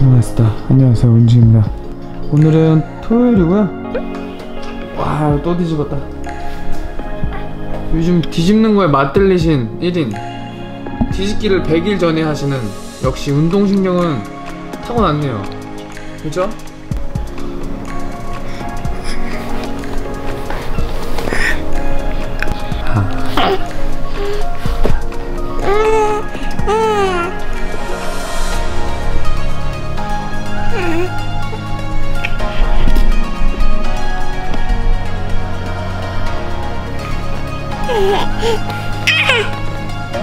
일어났다. 안녕하세요, 은지입니다. 오늘은 토요일이고요. 와, 또 뒤집었다. 요즘 뒤집는 거에 맛들리신 1인. 뒤집기를 100일 전에 하시는 역시 운동신경은 타고났네요. 그죠?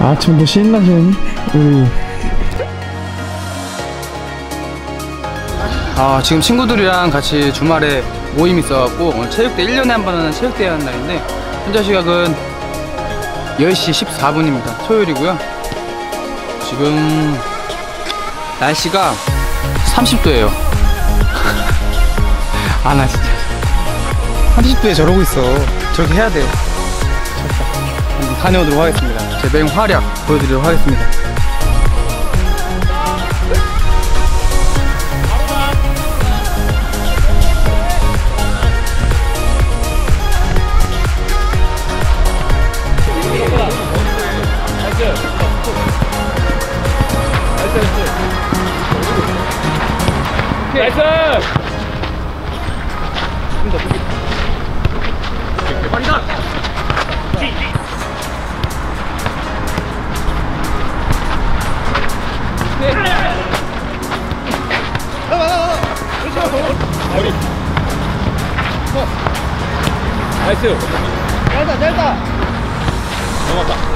아침부터 신나신 우리. 아 지금 친구들이랑 같이 주말에 모임 있어갖고 오늘 체육대 1년에 한 번 하는 체육대회 하는 날인데 현재 시각은 10시 14분입니다. 토요일이고요. 지금 날씨가 30도예요. 아 나 진짜. 30도에 저러고 있어. 저렇게 해야 돼요. 다녀오도록 하겠습니다 제 맹활약 보여드리도록 하겠습니다 ナイ。出た出た。よかった。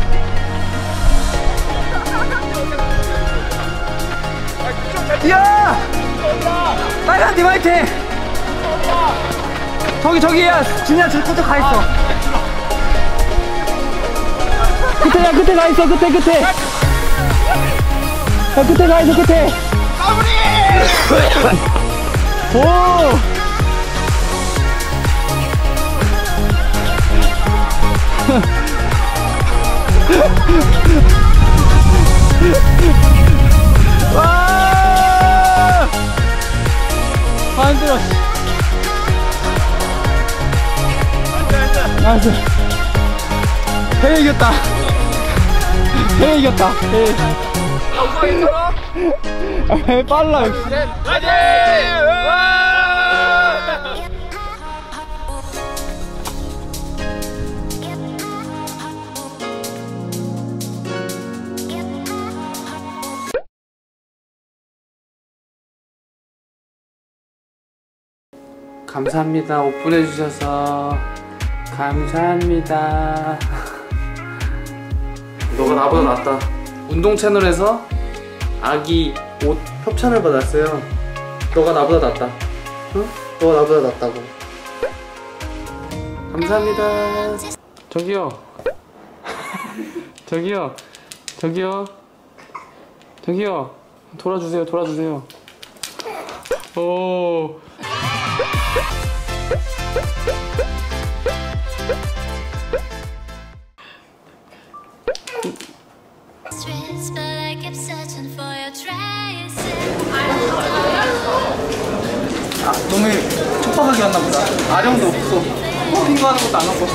빨간 팀 화이팅! 저기 저기야 진이야 저 끝에 가 있어 끝에야 끝에 가 있어 끝에 끝에 야 끝에 가 있어 끝에 오! 나이스. 해 이겼다. 해 이겼다. 해. 아, 해 빨라 역시. 감사합니다. 오픈해 주셔서 감사합니다. 너가 나보다 낫다. 운동 채널에서 아기 옷 협찬을 받았어요. 너가 나보다 낫다. 응? 너가 나보다 낫다고. 감사합니다. 저기요. 저기요. 저기요. 저기요. 돌아주세요. 돌아주세요. 오. keep searching for your traces. 아, 너무 촉박하게 왔나 보다. 아령도 없고, 어, 이거 하는 것도 안 하고.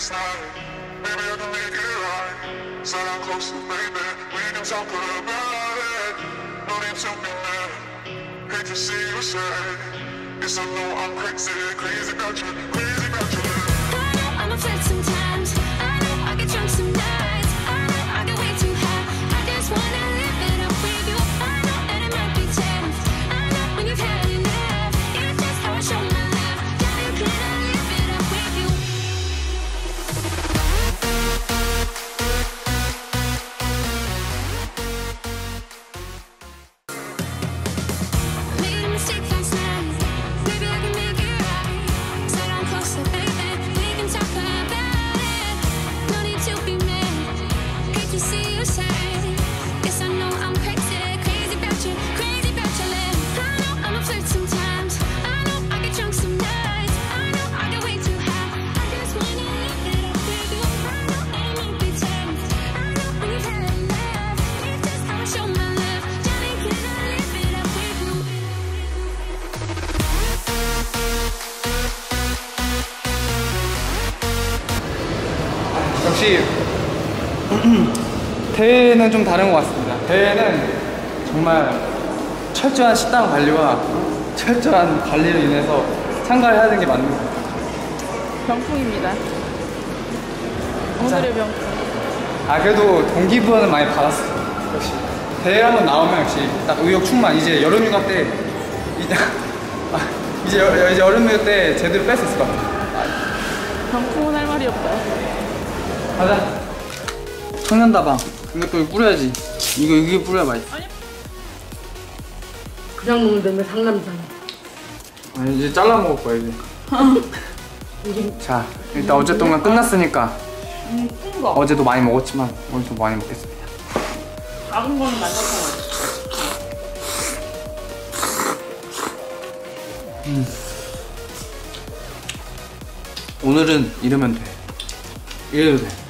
Sorry. Maybe I can make it right. Said I'm close to baby. We can talk about it. No need to be mad. Hate to see you sad. Yes, I know I'm crazy, crazy about you, crazy about you. Honey, I'm obsessed. 역시 대회는 좀 다른 것 같습니다. 대회는 정말 철저한 식단 관리와 철저한 관리로 인해서 참가를 해야 되는 게 맞는 것 같아요. 병풍입니다. 오늘의 병풍. 아 그래도 동기부여는 많이 받았어요. 역시 대회 한번 나오면 역시 딱 의욕 충만. 이제 여름휴가 때 이제 아, 이제, 여, 이제 여름휴가 때 제대로 뺄 수 있을 것 같아요. 병풍은 할 말이 없다. 가자. 청년다방. 이것도 이거 뿌려야지. 이거 이게 뿌려야 맛있어. 그냥 먹는 데면 상남자네. 아 이제 잘라 먹을 거야 이제. 자 일단 어쨌든 끝났으니까 큰 거. 어제도 많이 먹었지만 오늘 좀 많이 먹겠습니다. 작은 거는 만족한 오늘은 이러면 돼. 이래도 돼.